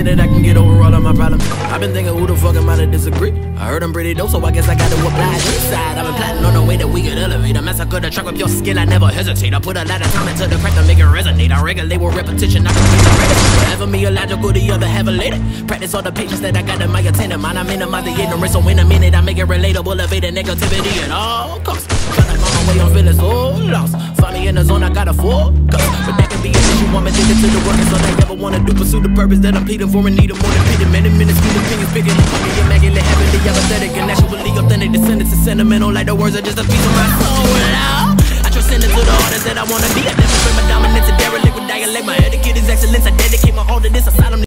I've been thinking who the fuck am I to disagree? I heard I'm pretty dope, so I guess I got to apply this side. I've been plotting on the way that we could elevate. I massacre the track with your skill, I never hesitate. I put a lot of time into the craft to make it resonate. I regulate with repetition, I can it ready. Forever me illogical, the other have a later. Practice all the patience that I got in my attendant mind. I minimize the ignorance, so in a minute I make it relatable, evade the negativity at all costs. Tryna find my way, I'm feeling so lost. Find me in the zone, I got a focus. But that can be an issue, to the work. It's all I ever wanna do, pursue the purpose that I'm pleading for and need a more than pity. Many minutes, few opinions, bigger than me, immaculate, heavenly, apathetic, and naturally authentic. Descendants is sentimental, like the words are just a piece of my soul. Now, I transcend into the artist that I wanna be. I demonstrate my dominance and derelict with dialect. My etiquette is excellence. I dedicate my all to this asylum.